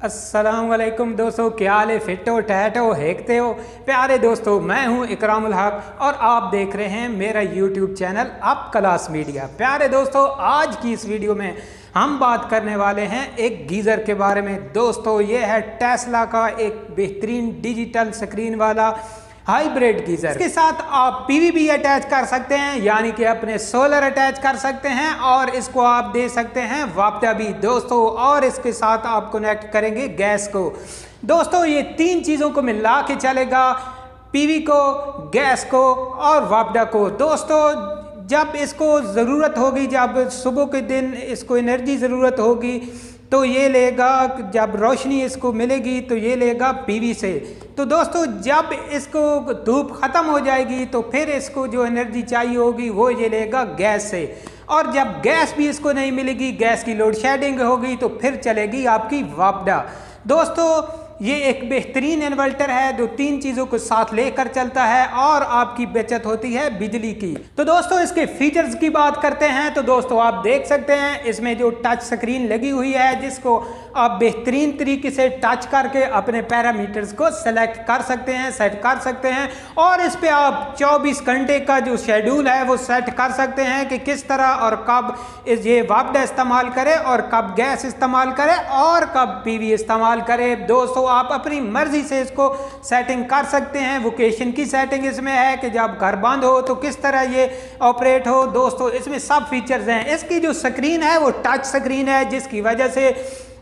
असलकुम दोस्तों, क्या हाल है? टैट हो, हेकते हो? प्यारे दोस्तों, मैं हूँ इकरामुल हक और आप देख रहे हैं मेरा YouTube channel up class media. प्यारे दोस्तों, आज की इस वीडियो में हम बात करने वाले हैं एक गीज़र के बारे में। दोस्तों ये है टेस्ला का एक बेहतरीन डिजिटल स्क्रीन वाला हाइब्रिड गीजर इसके साथ आप पीवी भी अटैच कर सकते हैं, यानी कि अपने सोलर अटैच कर सकते हैं और इसको आप दे सकते हैं वापदा भी। दोस्तों, और इसके साथ आप कनेक्ट करेंगे गैस को। दोस्तों, ये तीन चीज़ों को मिला के चलेगा, पीवी को, गैस को और वापडा को। दोस्तों, जब इसको ज़रूरत होगी, जब सुबह के दिन इसको एनर्जी ज़रूरत होगी तो ये लेगा जब रोशनी इसको मिलेगी तो ये लेगा पीवी से। तो दोस्तों, जब इसको धूप ख़त्म हो जाएगी तो फिर इसको जो एनर्जी चाहिए होगी वो ये लेगा गैस से। और जब गैस भी इसको नहीं मिलेगी, गैस की लोड शेडिंग होगी तो फिर चलेगी आपकी वापडा। दोस्तों ये एक बेहतरीन इन्वर्टर है जो तीन चीज़ों को साथ लेकर चलता है और आपकी बचत होती है बिजली की। तो दोस्तों, इसके फीचर्स की बात करते हैं। तो दोस्तों, आप देख सकते हैं, इसमें जो टच स्क्रीन लगी हुई है, जिसको आप बेहतरीन तरीके से टच करके अपने पैरामीटर्स को सेलेक्ट कर सकते हैं सेट कर सकते हैं। और इस पर आप 24 घंटे का जो शेड्यूल है, वो सेट कर सकते हैं कि किस तरह और कब इस ये वापडा इस्तेमाल करे और कब गैस इस्तेमाल करे और कब पीवी इस्तेमाल करे। दोस्तों आप अपनी मर्ज़ी से इसको सेटिंग कर सकते हैं। वोकेशन की सेटिंग इसमें है कि जब घर बंद हो तो किस तरह ये ऑपरेट हो। दोस्तों, इसमें सब फीचर्स हैं। इसकी जो स्क्रीन है वो टच स्क्रीन है, जिसकी वजह से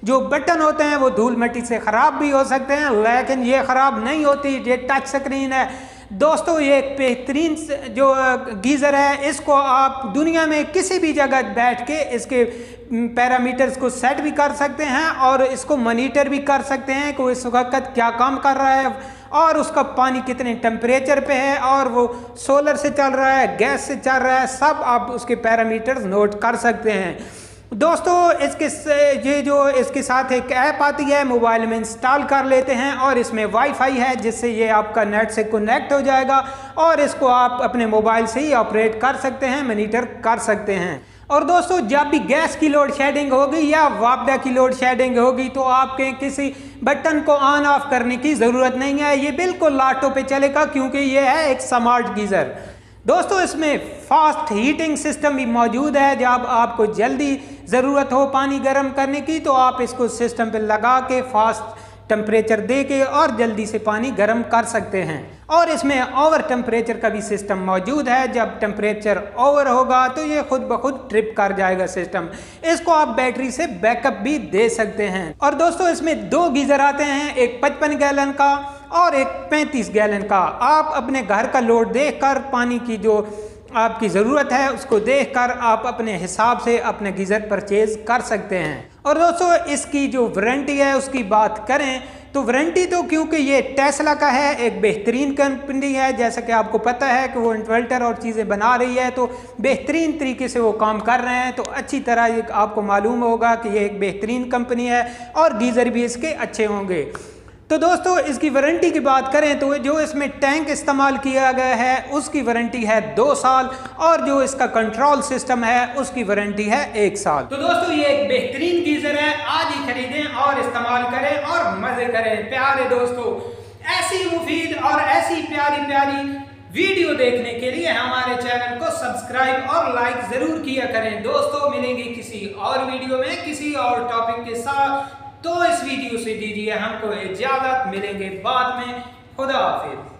जो बटन होते हैं वो धूल मिट्टी से ख़राब भी हो सकते हैं, लेकिन ये ख़राब नहीं होती। ये टच स्क्रीन है। दोस्तों, ये एक बेहतरीन जो गीज़र है, इसको आप दुनिया में किसी भी जगह बैठ के इसके पैरामीटर्स को सेट भी कर सकते हैं और इसको मॉनिटर भी कर सकते हैं कि इस वक्त क्या काम कर रहा है और उसका पानी कितने टेम्परेचर पे है और वो सोलर से चल रहा है गैस से चल रहा है, सब आप उसके पैरामीटर्स नोट कर सकते हैं। दोस्तों, इसके ये जो इसके साथ एक ऐप आती है, मोबाइल में इंस्टॉल कर लेते हैं और इसमें वाईफाई है, जिससे ये आपका नेट से कनेक्ट हो जाएगा और इसको आप अपने मोबाइल से ही ऑपरेट कर सकते हैं, मनीटर कर सकते हैं। और दोस्तों, जब भी गैस की लोड शेडिंग होगी या वापडा की लोड शेडिंग होगी तो आपके किसी बटन को ऑन ऑफ़ करने की ज़रूरत नहीं है। ये बिल्कुल लाटों पे चलेगा, क्योंकि ये है एक स्मार्ट गीज़र। दोस्तों, इसमें फास्ट हीटिंग सिस्टम भी मौजूद है। जब आपको जल्दी ज़रूरत हो पानी गर्म करने की तो आप इसको सिस्टम पे लगा के फास्ट टेम्परेचर दे के और जल्दी से पानी गर्म कर सकते हैं। और इसमें ओवर टेम्परेचर का भी सिस्टम मौजूद है। जब टेम्परेचर ओवर होगा तो ये खुद ब खुद ट्रिप कर जाएगा सिस्टम इसको आप बैटरी से बैकअप भी दे सकते हैं। और दोस्तों, इसमें दो गीज़र आते हैं। एक पचपन गैलन का और एक पैंतीस गैलन का। आप अपने घर का लोड देख कर पानी की जो आपकी ज़रूरत है, उसको देख कर आप अपने हिसाब से अपने गीज़र परचेज़ कर सकते हैं। और दोस्तों, इसकी जो वारंटी है, उसकी बात करें तो वारंटी तो क्योंकि ये टेस्ला का है, एक बेहतरीन कंपनी है। जैसा कि आपको पता है कि वो इन्वर्टर और चीज़ें बना रही है तो बेहतरीन तरीके से वो काम कर रहे हैं। तो अच्छी तरह आपको मालूम होगा कि ये एक बेहतरीन कंपनी है और गीज़र भी इसके अच्छे होंगे। तो दोस्तों, इसकी वारंटी की बात करें तो जो इसमें टैंक इस्तेमाल किया गया है, उसकी वारंटी है दो साल और जो इसका कंट्रोल सिस्टम है, उसकी वारंटी है एक साल। तो दोस्तों, ये एक बेहतरीन गीजर है। आज ही खरीदें और इस्तेमाल करें और मज़े करें। प्यारे दोस्तों, ऐसी मुफीद और ऐसी प्यारी प्यारी वीडियो देखने के लिए हमारे चैनल को सब्सक्राइब और लाइक ज़रूर किया करें। दोस्तों, मिलेंगे किसी और वीडियो में, किसी और टॉपिक के साथ। तो इस वीडियो से दीजिए हमको इजाज़त मिलेंगे बाद में खुदा हाफिज़।